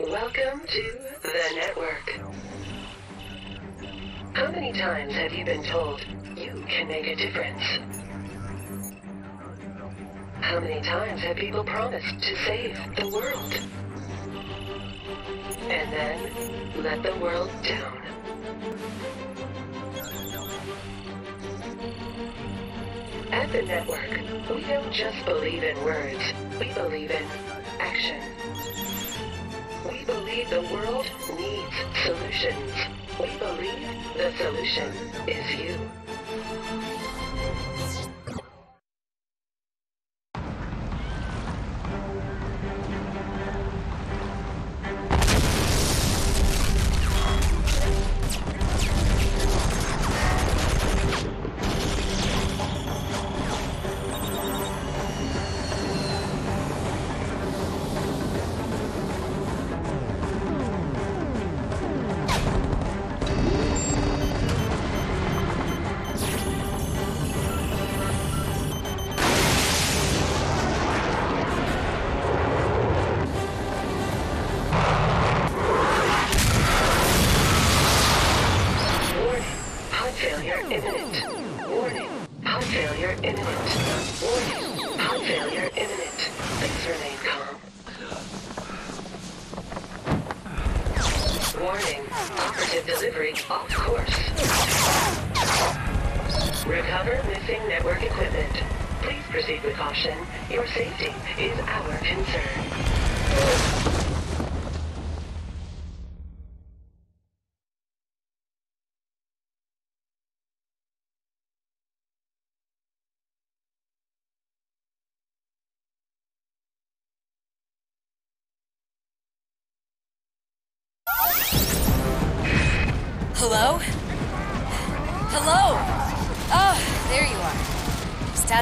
Welcome to the network. How many times have you been told you can make a difference? How many times have people promised to save the world? And then let the world down. At the network, we don't just believe in words, we believe in action. We believe the world needs solutions. We believe the solution is you.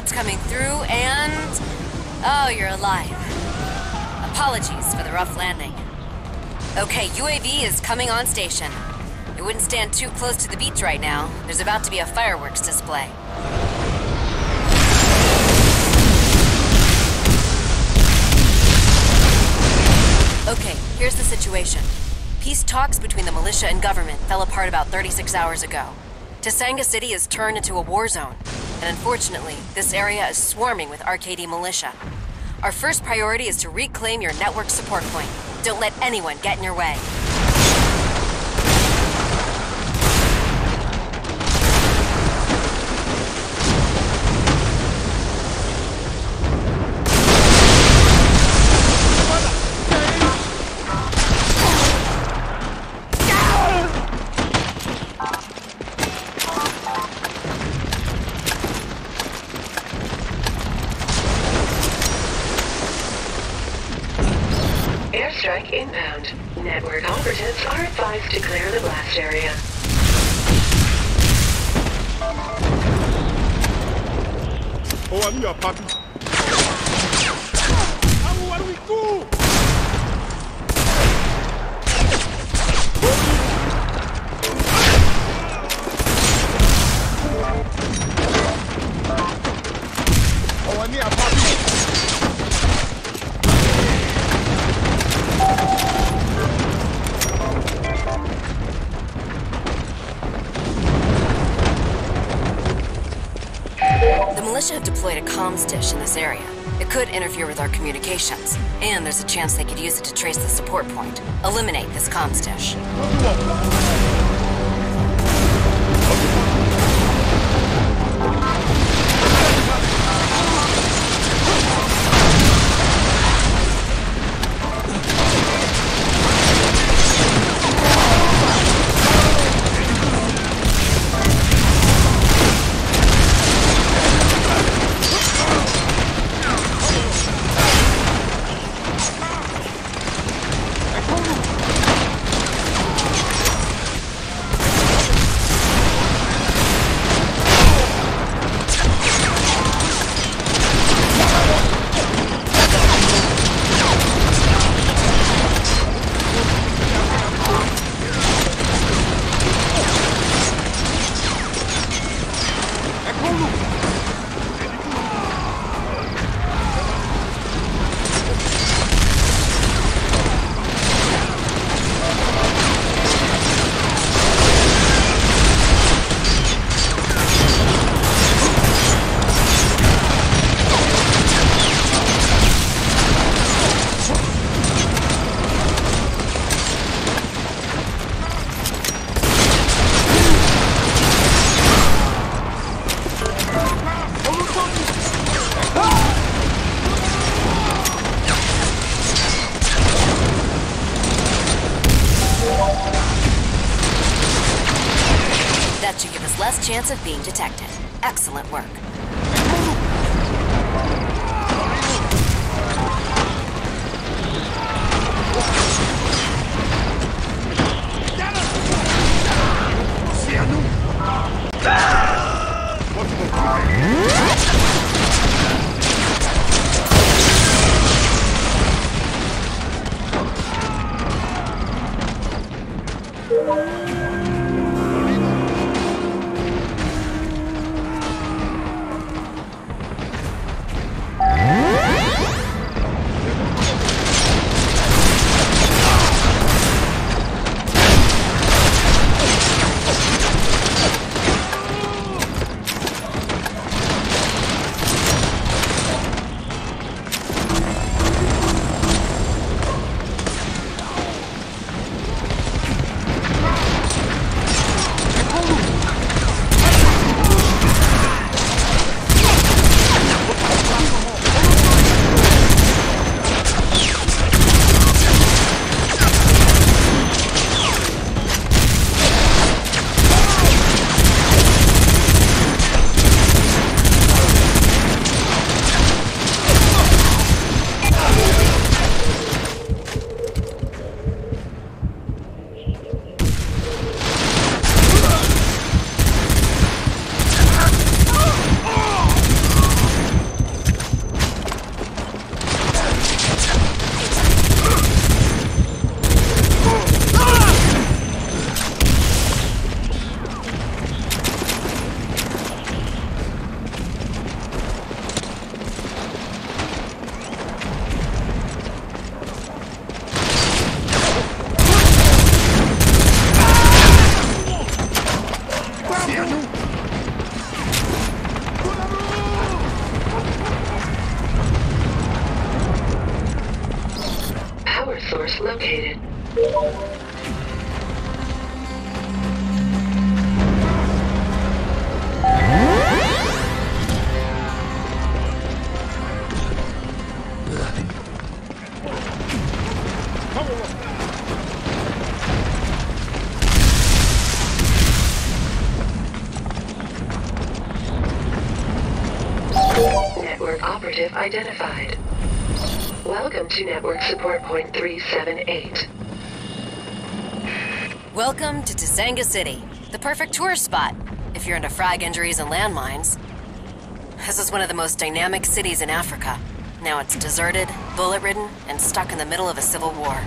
Are. Coming through, and. Oh, you're alive. Apologies for the rough landing. Okay, UAV is coming on station. It wouldn't stand too close to the beach right now. There's about to be a fireworks display. Okay, here's the situation. Peace talks between the militia and government fell apart about 36 hours ago. Tsanga City has turned into a war zone, and unfortunately, this area is swarming with Arcady militia. Our first priority is to reclaim your network support point. Don't let anyone get in your way. And there's a chance they could use it to trace the support point. Eliminate this comms dish. Of being detected. Excellent work. Identified. Welcome to Network Support Point 378. Welcome to Tsanga City, the perfect tourist spot if you're into frag injuries and landmines. This is one of the most dynamic cities in Africa. Now it's deserted, bullet ridden, and stuck in the middle of a civil war.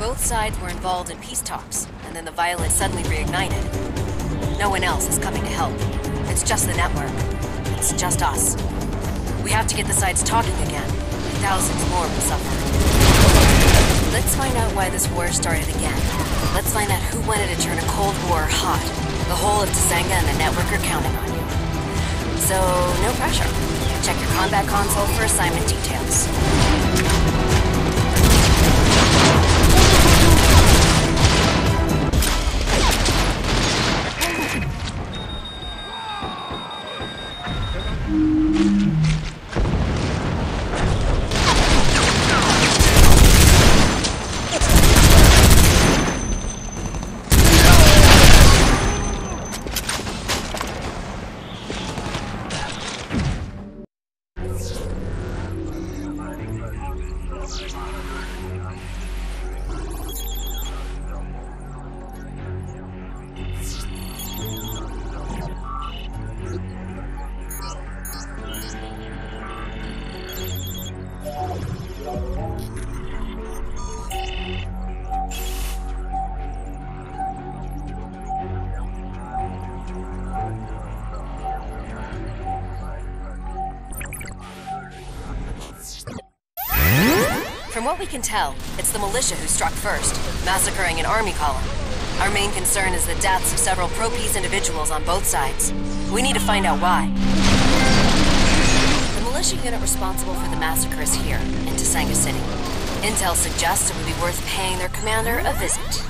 Both sides were involved in peace talks, and then the violence suddenly reignited. No one else is coming to help. It's just the network. It's just us. We have to get the sides talking again. Thousands more will suffer. Let's find out why this war started again. Let's find out who wanted to turn a Cold War hot. The whole of Tsanga and the network are counting on you. So, no pressure. Check your combat console for assignment details. From what we can tell, it's the militia who struck first, massacring an army column. Our main concern is the deaths of several pro-peace individuals on both sides. We need to find out why. The militia unit responsible for the massacre is here, in Tsanga City. Intel suggests it would be worth paying their commander a visit.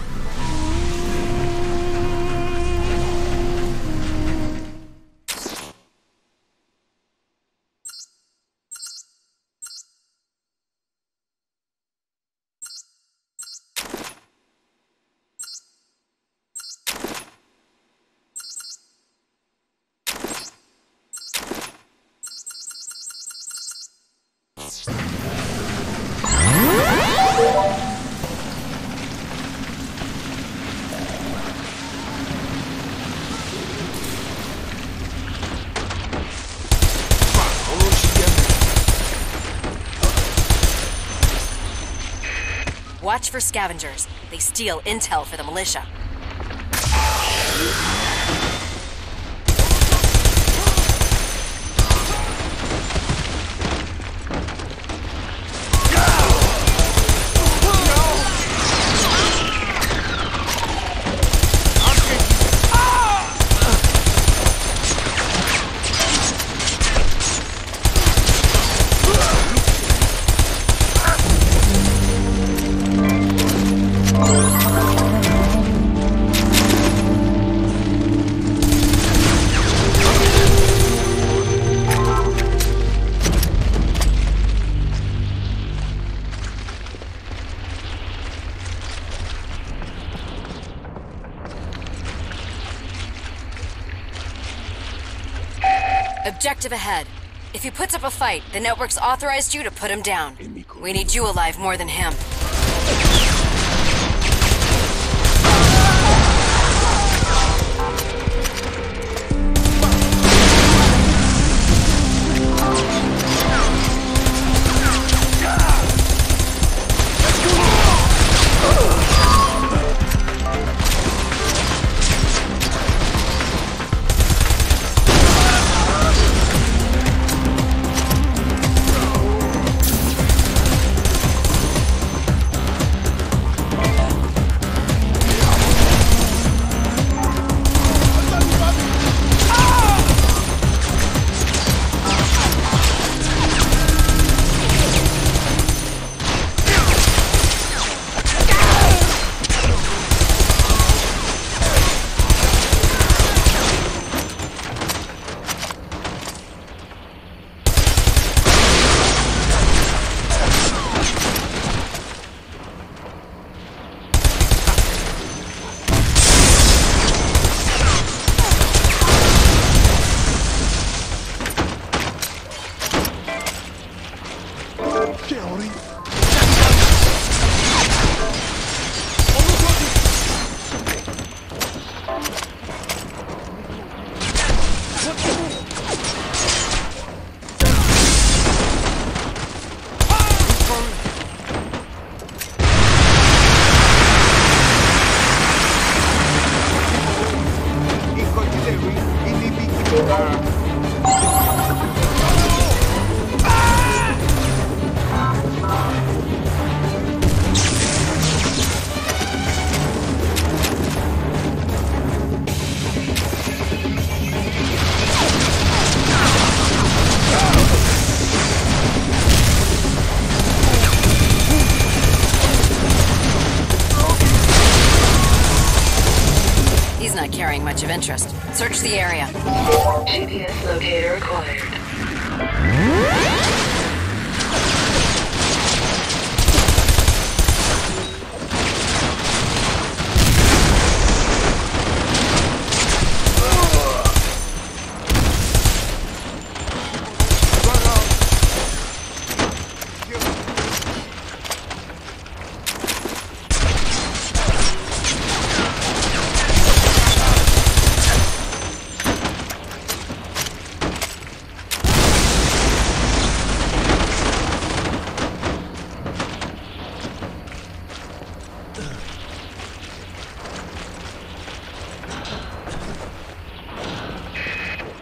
For scavengers. They steal intel for the militia. Fight, the network's authorized you to put him down. We need you alive more than him.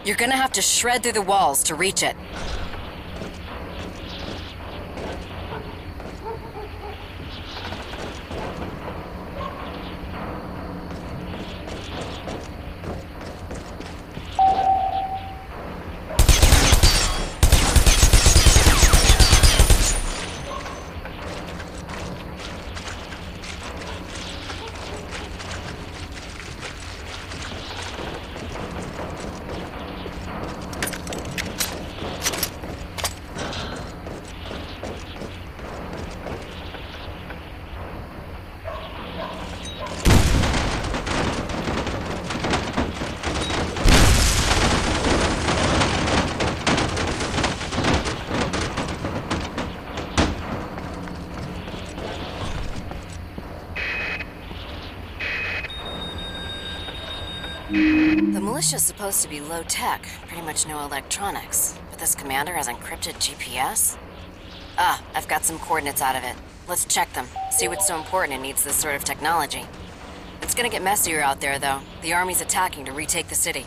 You're gonna have to shred through the walls to reach it. Militia's supposed to be low tech, pretty much no electronics. But this commander has encrypted GPS? Ah, I've got some coordinates out of it. Let's check them, see what's so important and needs this sort of technology. It's gonna get messier out there, though. The army's attacking to retake the city.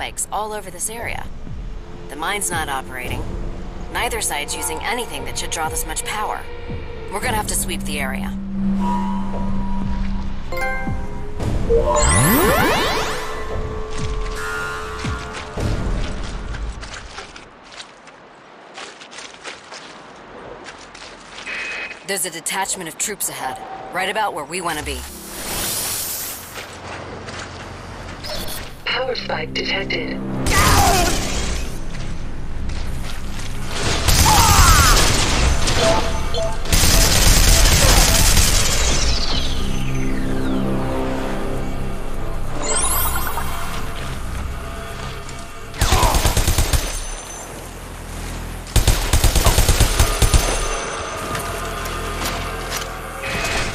Spikes all over this area. The mine's not operating. Neither side's using anything that should draw this much power. We're gonna have to sweep the area. There's a detachment of troops ahead, right about where we want to be. Spike detected.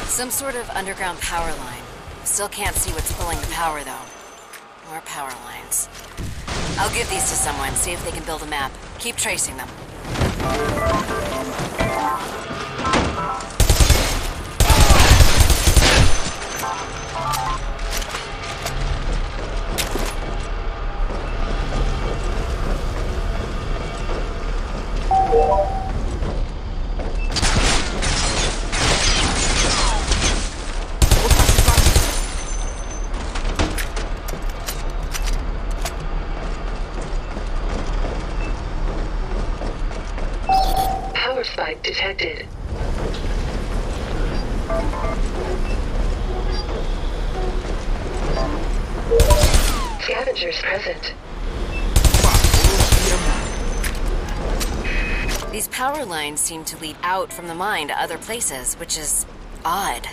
Some sort of underground power line. Still can't see what's pulling the power, though. I'll give these to someone, see if they can build a map. Keep tracing them. Lines seem to lead out from the mine to other places, which is odd.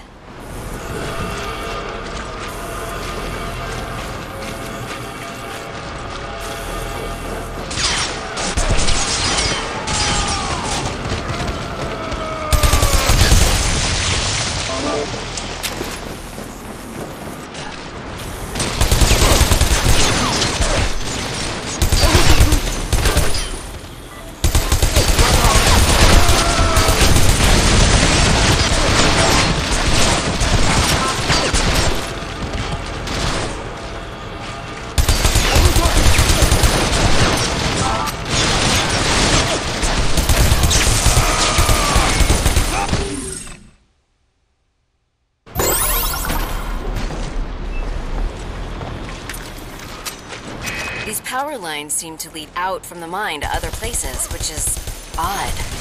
Seem to lead out from the mine to other places, which is odd.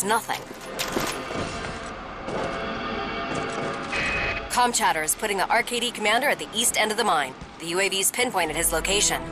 Plans, nothing. Comchatter is putting the RKD commander at the east end of the mine. The UAV's pinpointed his location.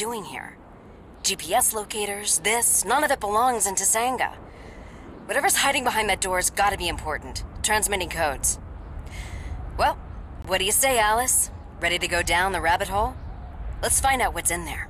Doing here? GPS locators, this, none of it belongs in Tsanga. Whatever's hiding behind that door's gotta be important. Transmitting codes. Well, what do you say, Alice? Ready to go down the rabbit hole? Let's find out what's in there.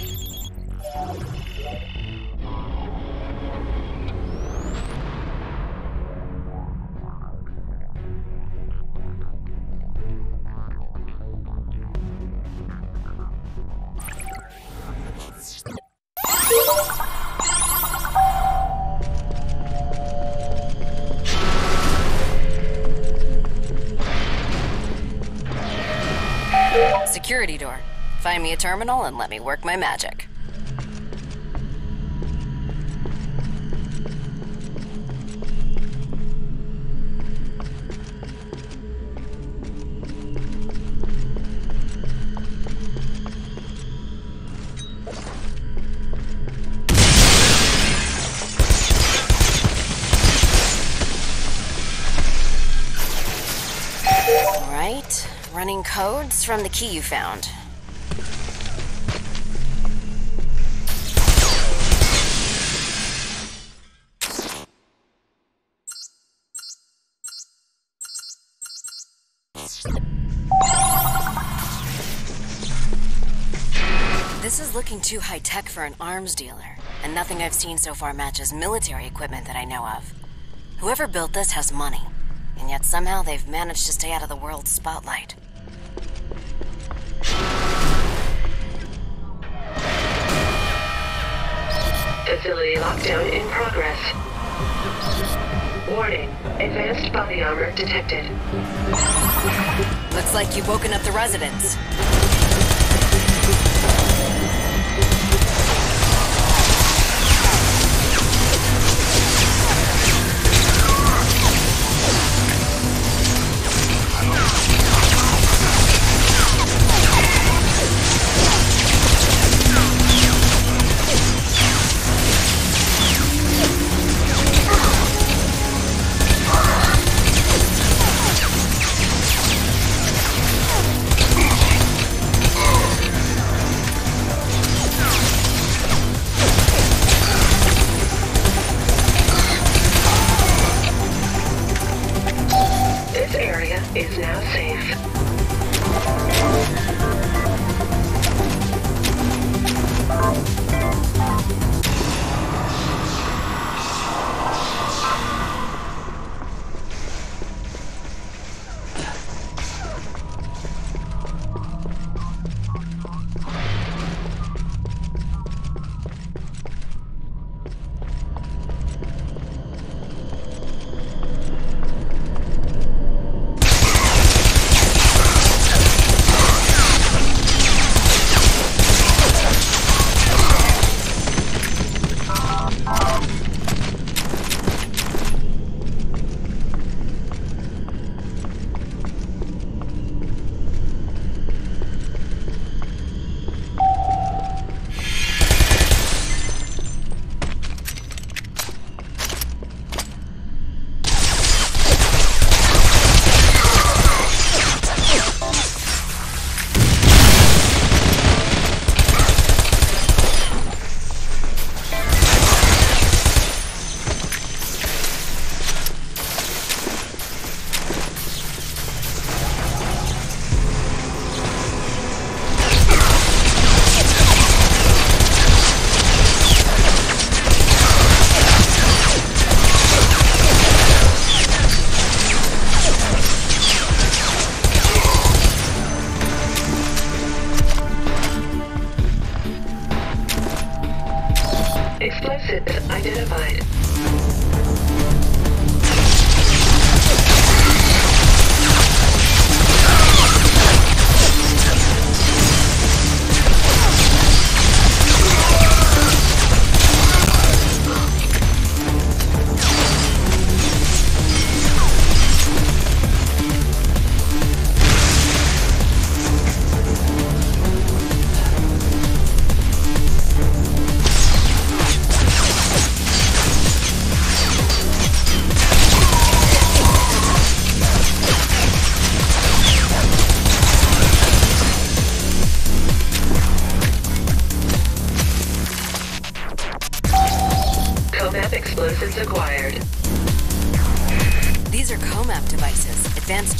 terminal and let me work my magic. Right. Running codes from the key you found. Too high tech for an arms dealer, and nothing I've seen so far matches military equipment that I know of. Whoever built this has money, and yet somehow they've managed to stay out of the world's spotlight. Facility lockdown in progress. Warning, advanced body armor detected. Looks like you've woken up the residents.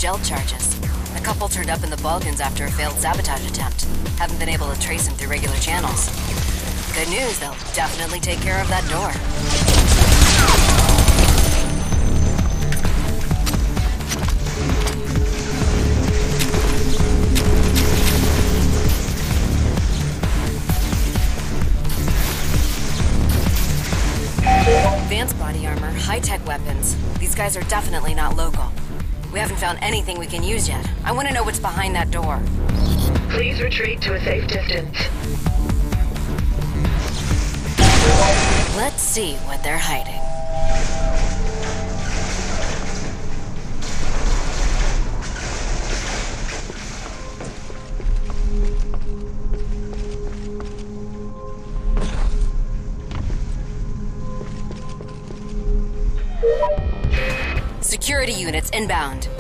Gel charges. A couple turned up in the Balkans after a failed sabotage attempt. Haven't been able to trace them through regular channels. Good news, they'll definitely take care of that door. Advanced body armor, high-tech weapons. These guys are definitely not local. We haven't found anything we can use yet. I want to know what's behind that door. Please retreat to a safe distance. Let's see what they're hiding. Inbound.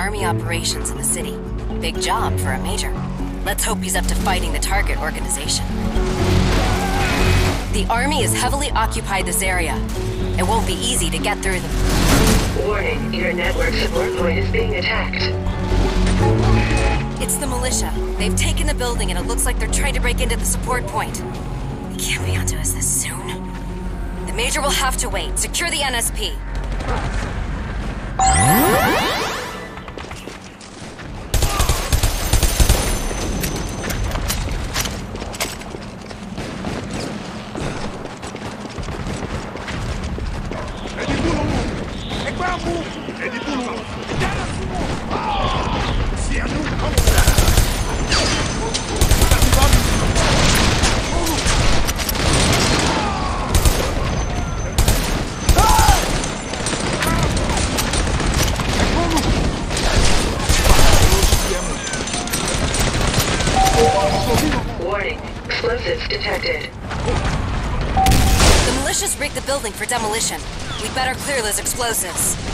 Army operations in the city. Big job for a Major. Let's hope he's up to fighting the target organization. The army has heavily occupied this area. It won't be easy to get through them. Warning, your network support point is being attacked. It's the militia. They've taken the building and it looks like they're trying to break into the support point. They can't be onto us this soon. The Major will have to wait. Secure the NSP. Demolition. We'd better clear those explosives.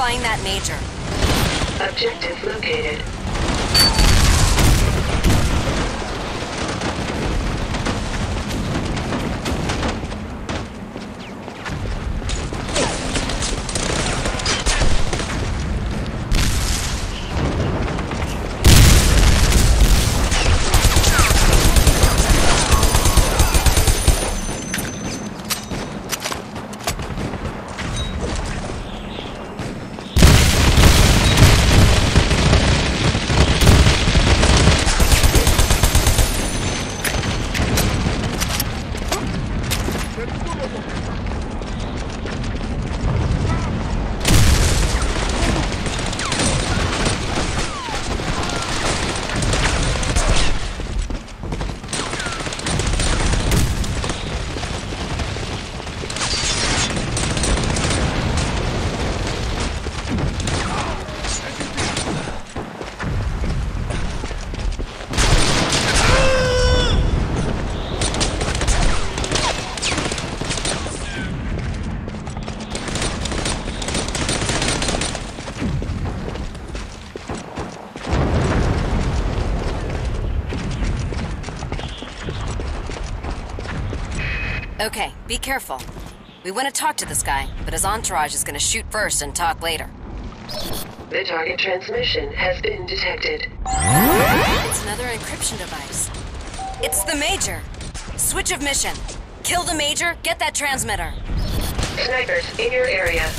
Find that major. Objective located. Okay, be careful. We want to talk to this guy, but his entourage is going to shoot first and talk later. The target transmission has been detected. It's another encryption device. It's the Major! Switch of mission. Kill the Major, get that transmitter. Snipers in your area.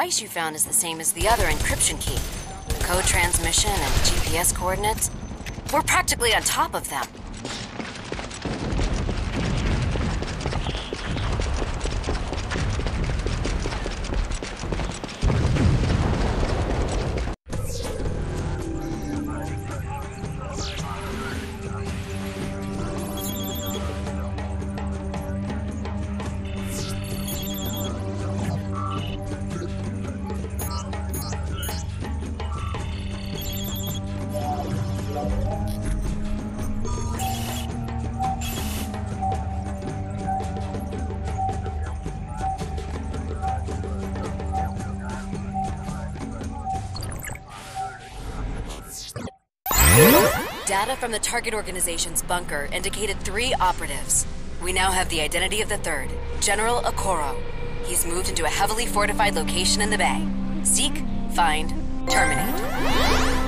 Device you found is the same as the other encryption key. The code transmission and GPS coordinates. We're practically on top of them. From the target organization's bunker indicated three operatives. We now have the identity of the third, General Okoro. He's moved into a heavily fortified location in the bay. Seek, find, terminate.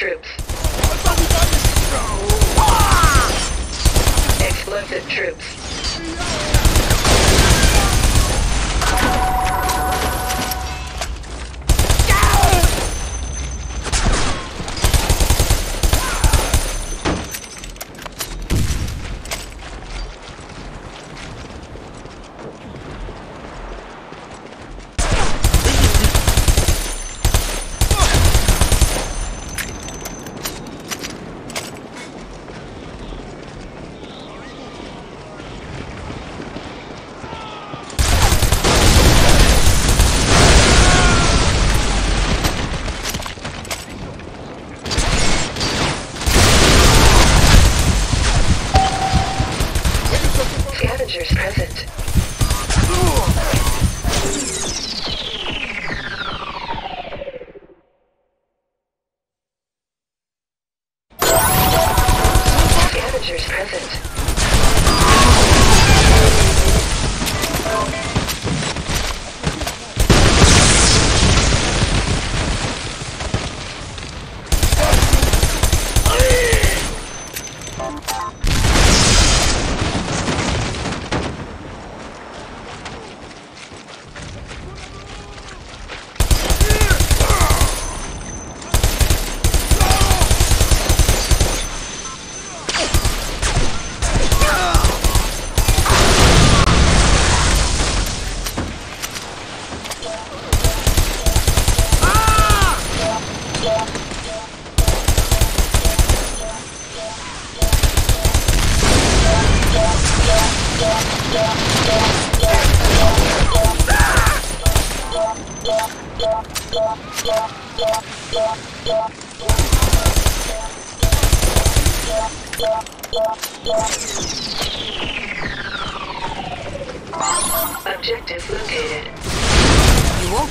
Troops.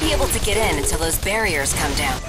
Be able to get in until those barriers come down.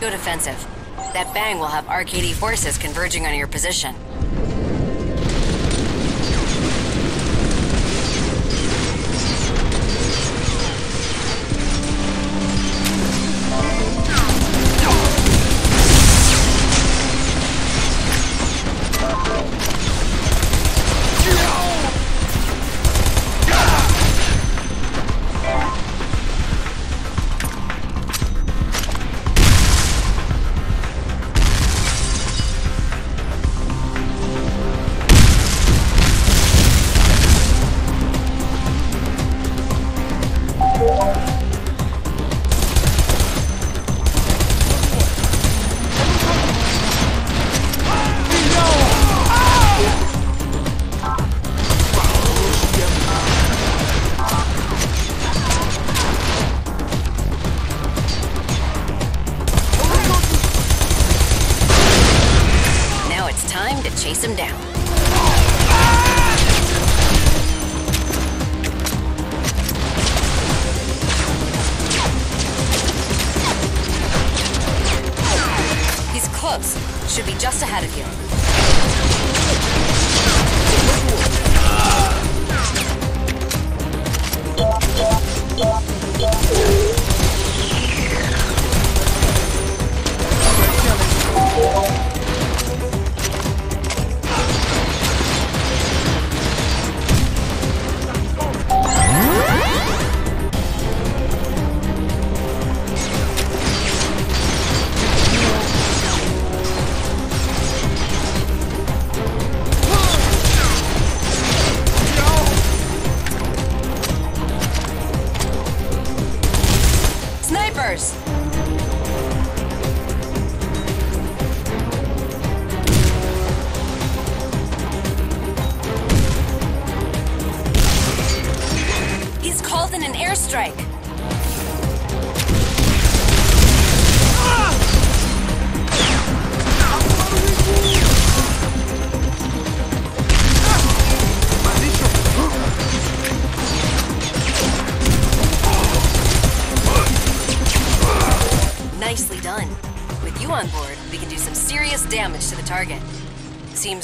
That's defensive. That bang will have RKD forces converging on your position.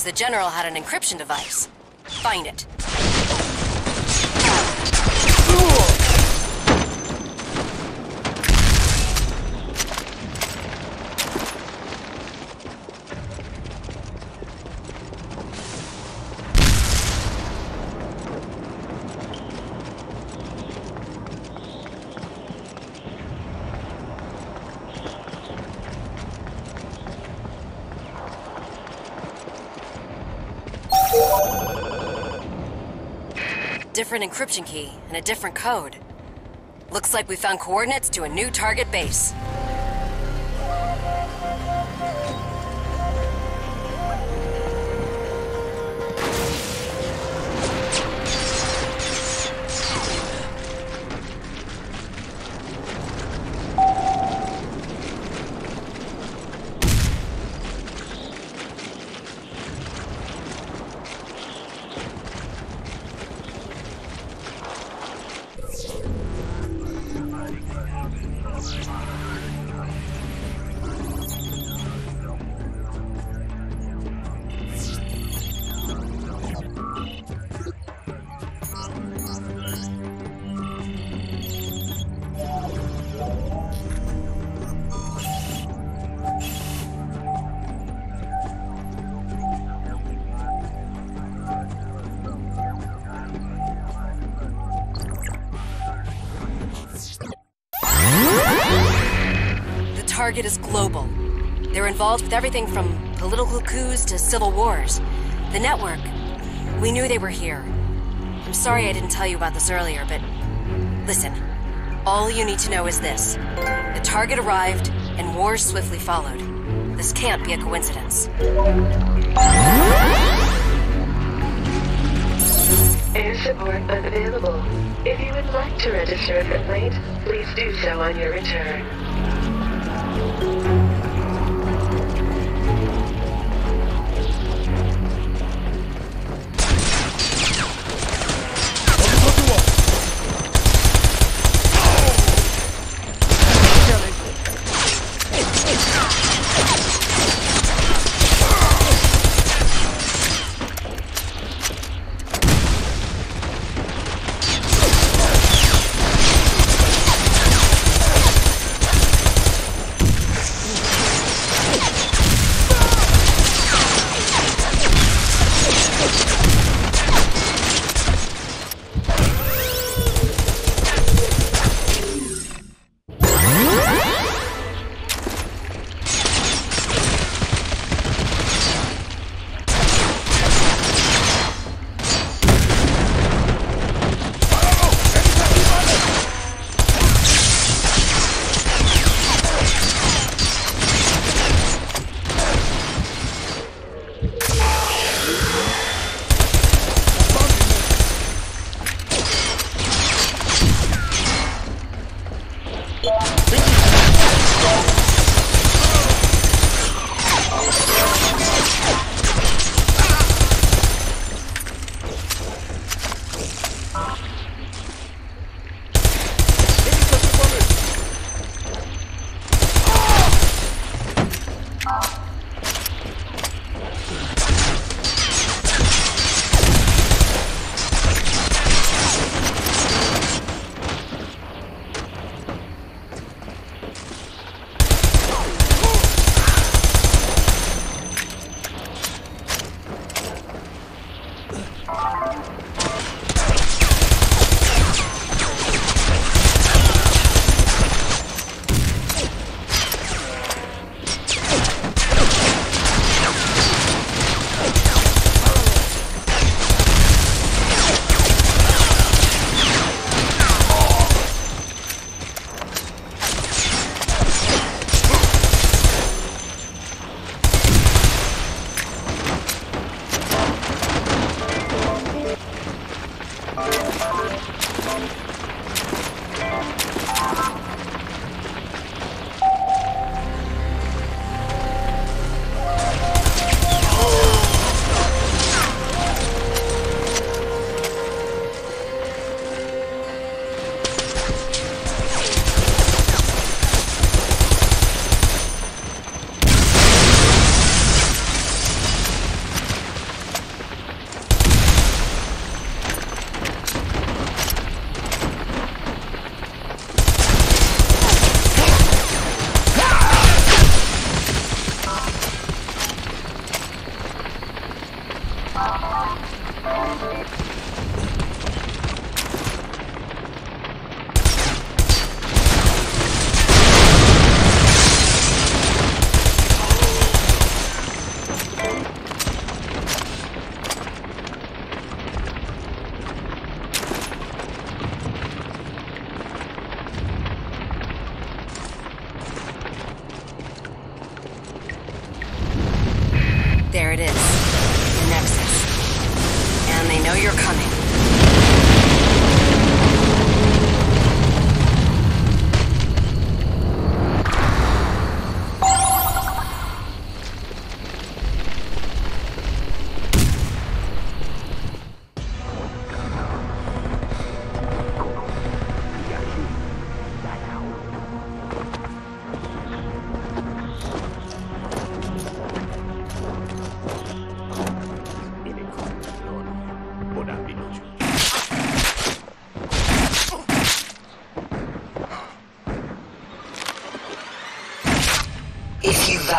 The General had an encryption device. Find it. Different encryption key and a different code. Looks like we found coordinates to a new target base. Everything from political coups to civil wars. The network, we knew they were here. I'm sorry I didn't tell you about this earlier, but listen. All you need to know is this the target arrived, and wars swiftly followed. This can't be a coincidence. Air support unavailable. If you would like to register a complaint, please do so on your return.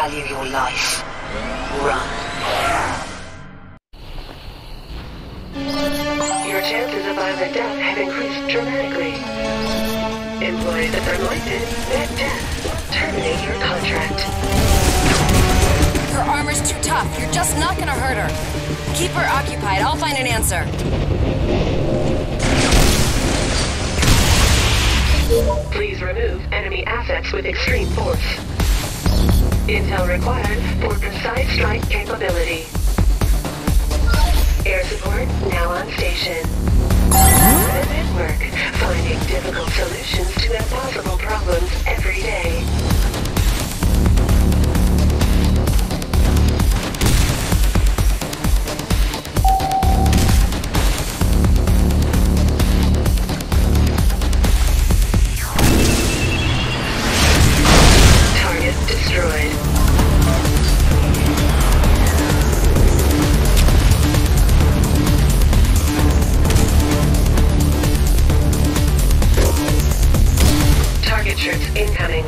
Value your life, Troops incoming.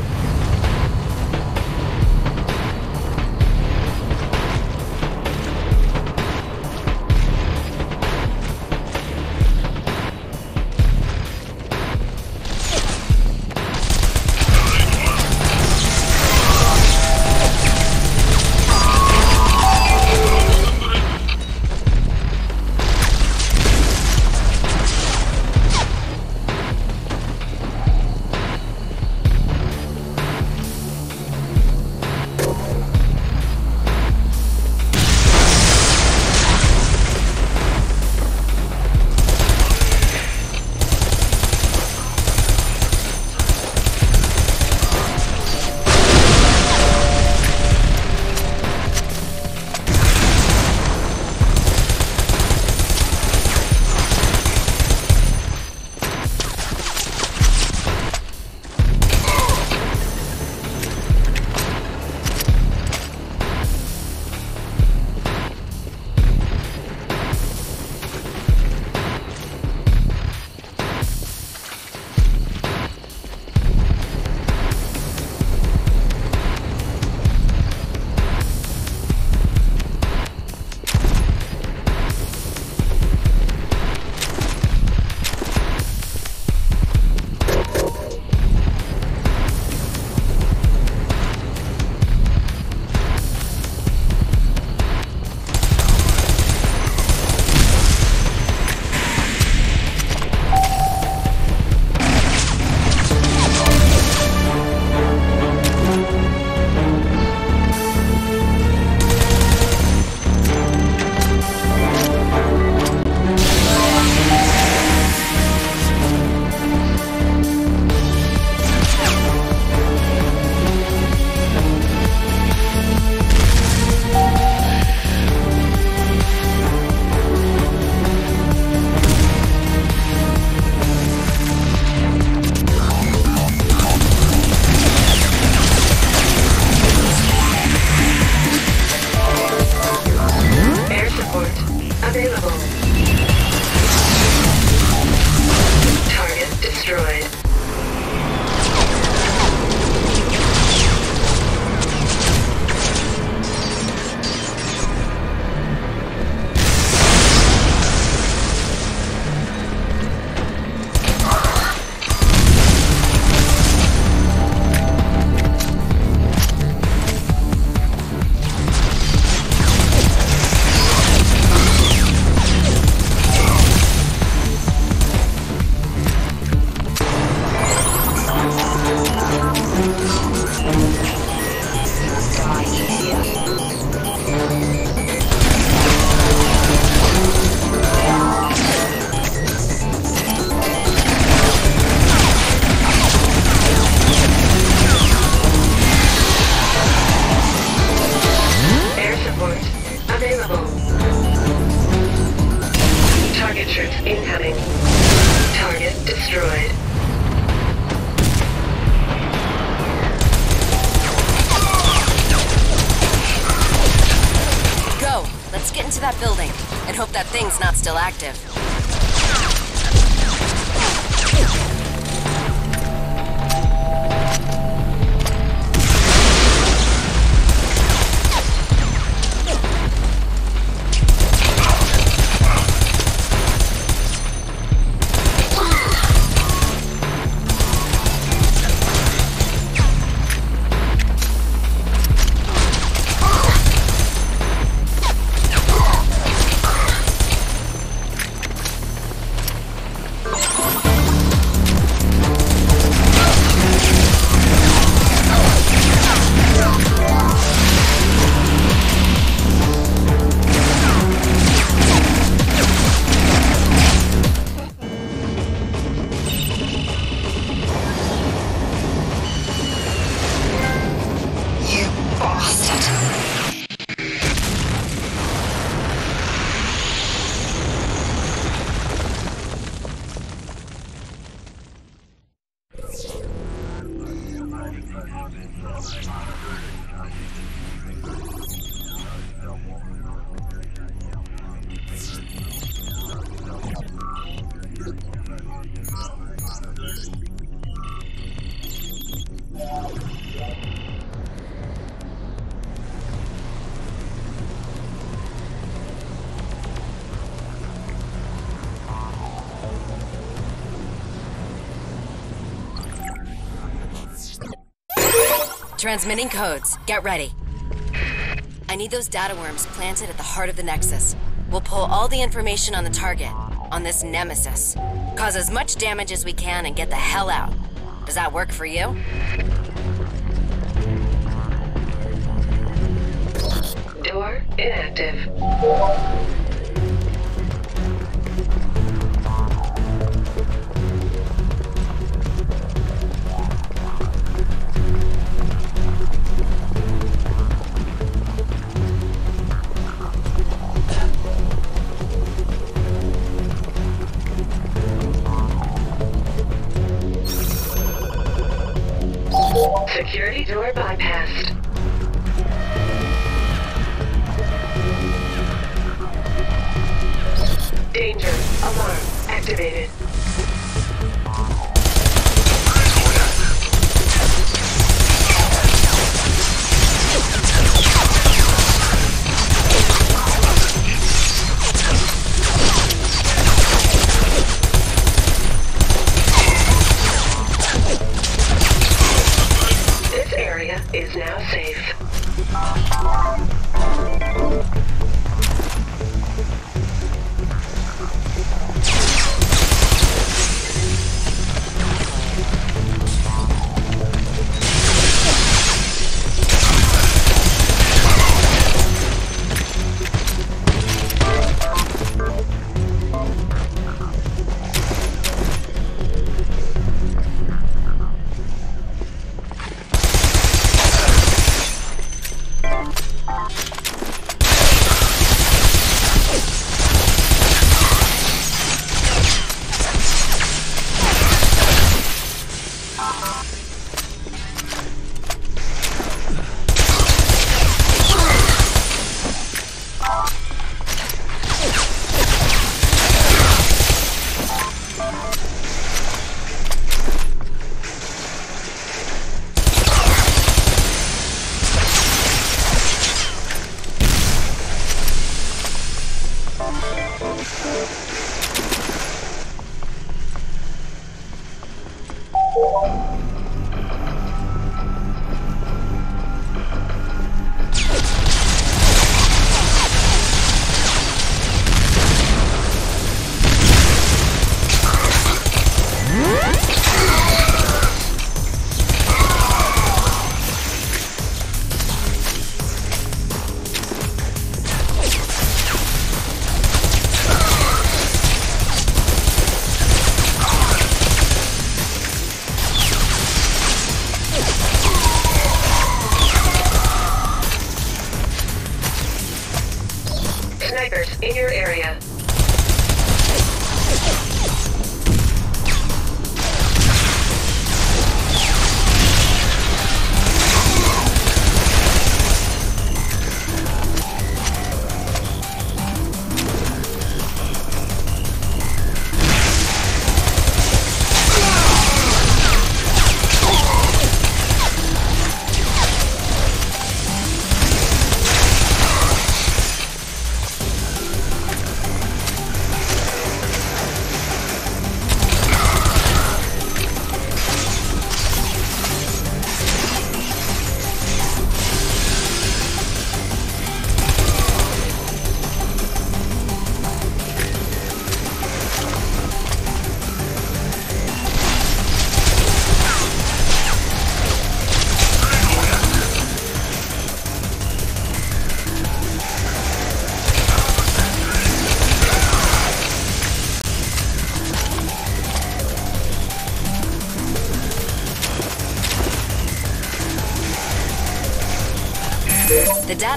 Transmitting codes. Get ready. I need those data worms planted at the heart of the Nexus. We'll pull all the information on the target, on this nemesis. Cause as much damage as we can and get the hell out. Does that work for you? Door inactive. Security door bypassed.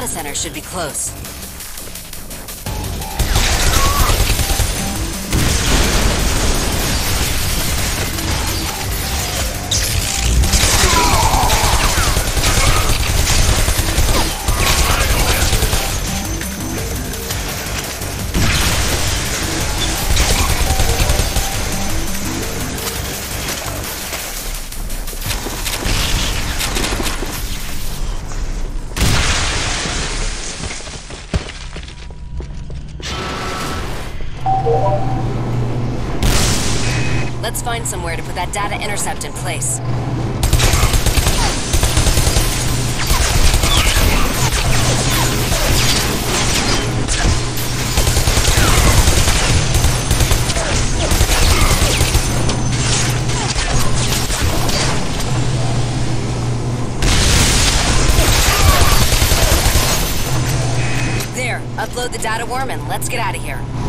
Data center should be close. Find somewhere to put that data intercept in place. There, upload the data worm and let's get out of here.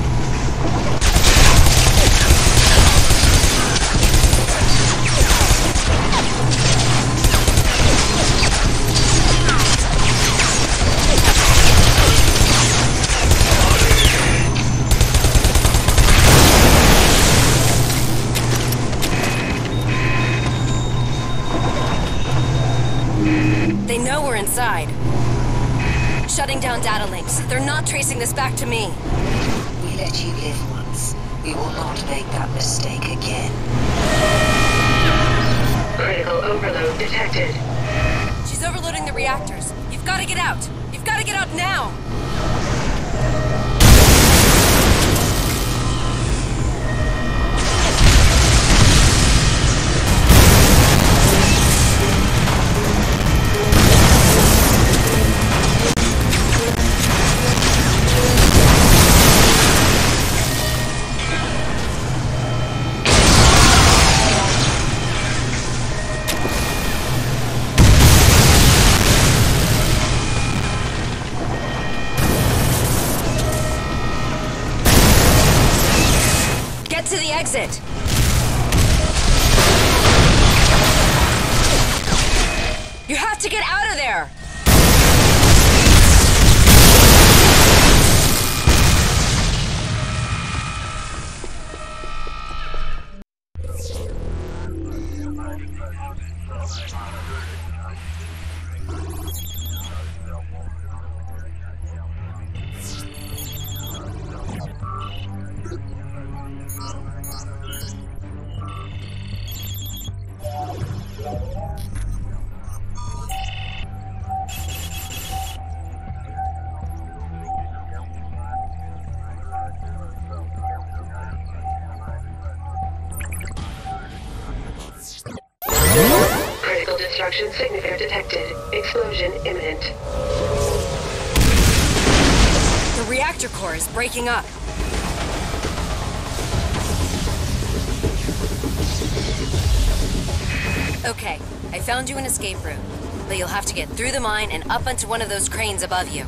Not tracing this back to me. We let you live once. We will not make that mistake again. Critical overload detected. She's overloading the reactors. You've got to get out. You've got to get out now. Destruction signature detected. Explosion imminent. The reactor core is breaking up. Okay, I found you an escape route, but you'll have to get through the mine and up onto one of those cranes above you.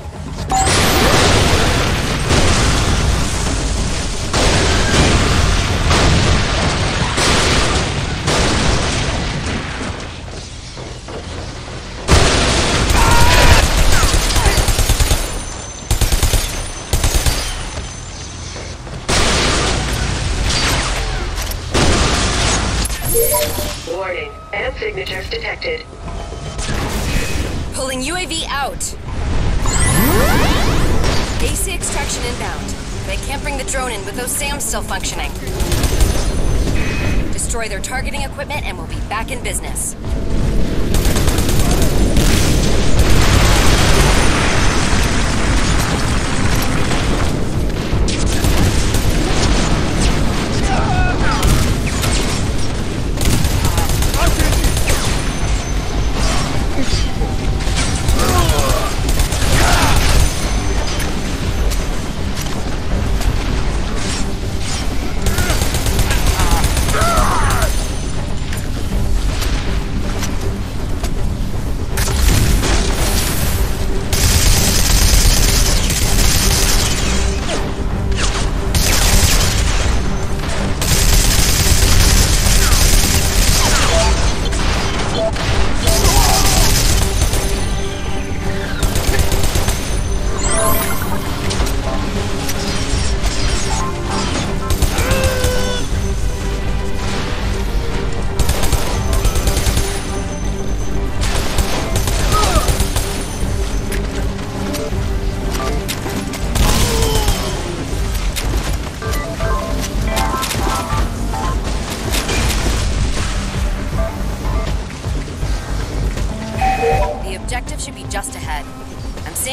With those SAMs still functioning. Destroy their targeting equipment and we'll be back in business.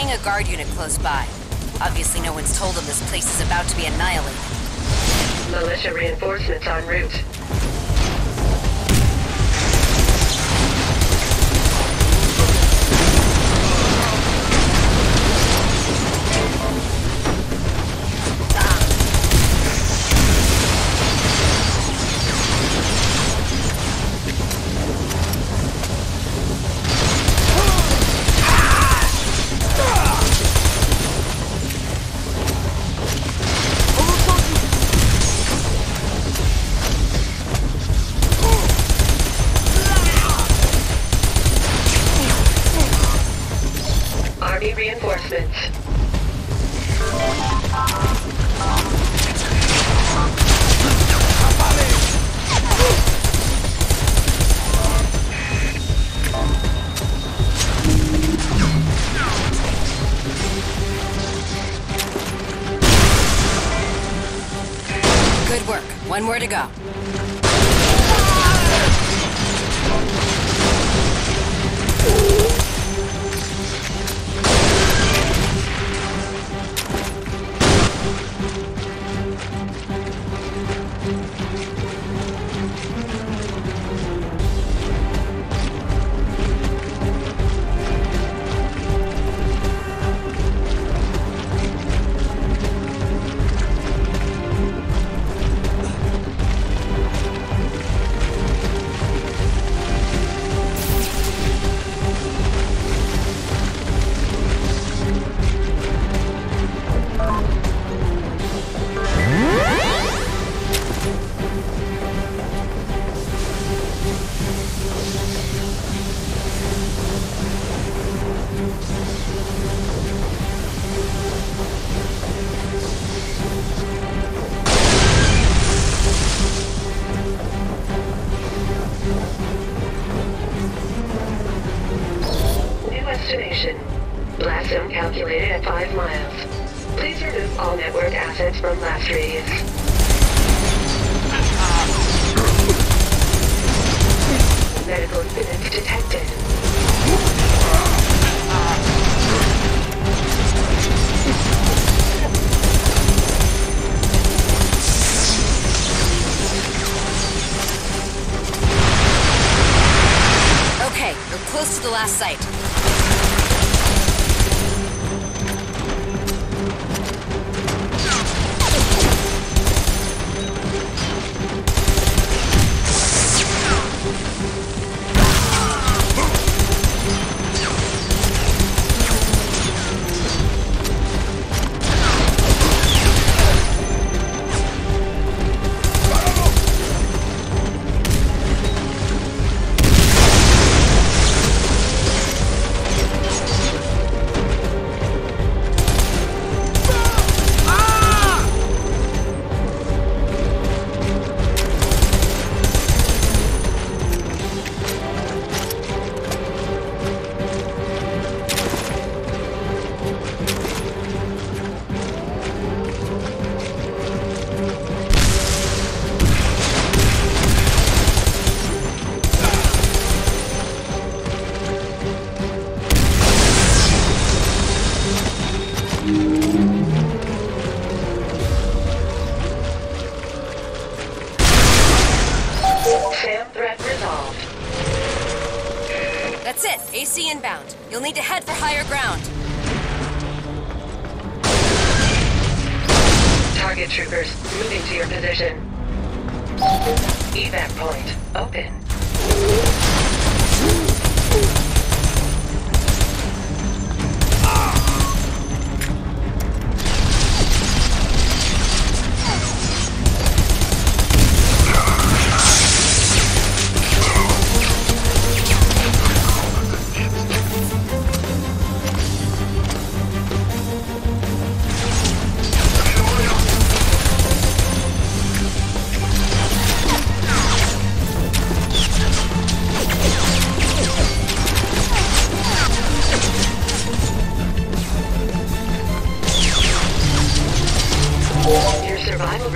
seeing a guard unit close by. Obviously no one's told them this place is about to be annihilated. Militia reinforcements en route.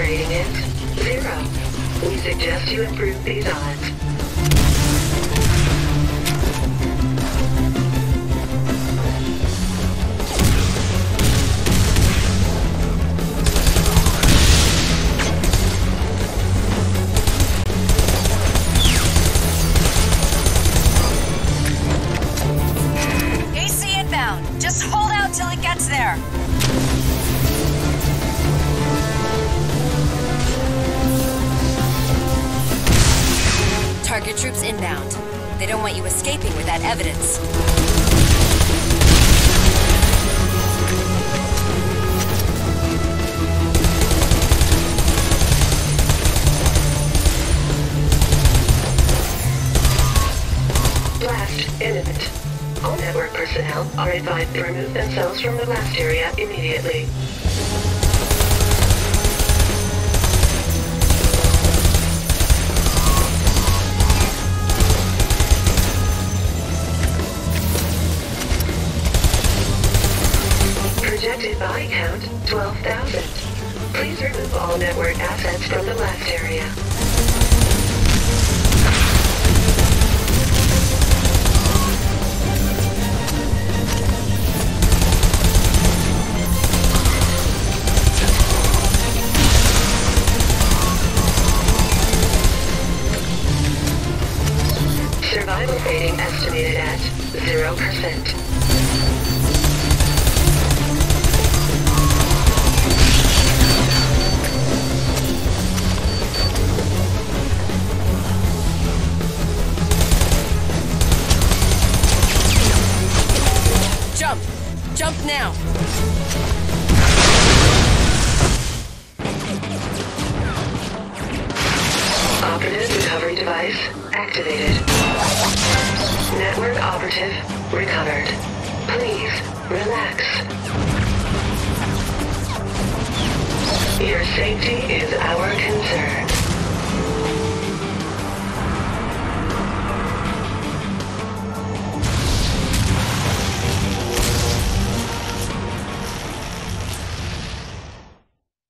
rating is zero. We suggest you improve these odds.